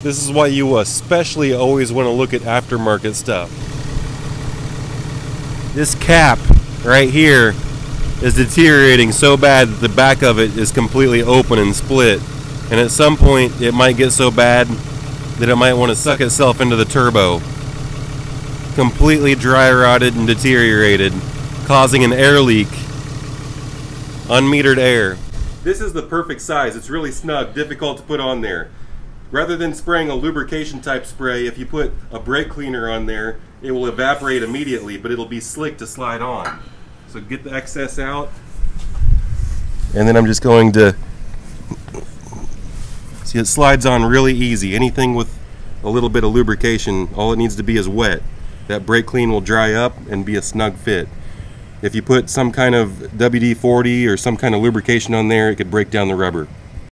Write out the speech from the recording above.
This is why you especially always want to look at aftermarket stuff. This cap right here is deteriorating so bad that the back of it is completely open and split. And at some point, it might get so bad that it might want to suck itself into the turbo. Completely dry rotted and deteriorated, causing an air leak. Unmetered air. This is the perfect size. It's really snug, difficult to put on there. Rather than spraying a lubrication type spray, if you put a brake cleaner on there, it will evaporate immediately, but it'll be slick to slide on. So get the excess out. And then I'm just going to, see it slides on really easy. Anything with a little bit of lubrication, all it needs to be is wet. That brake clean will dry up and be a snug fit. If you put some kind of WD-40 or some kind of lubrication on there, it could break down the rubber.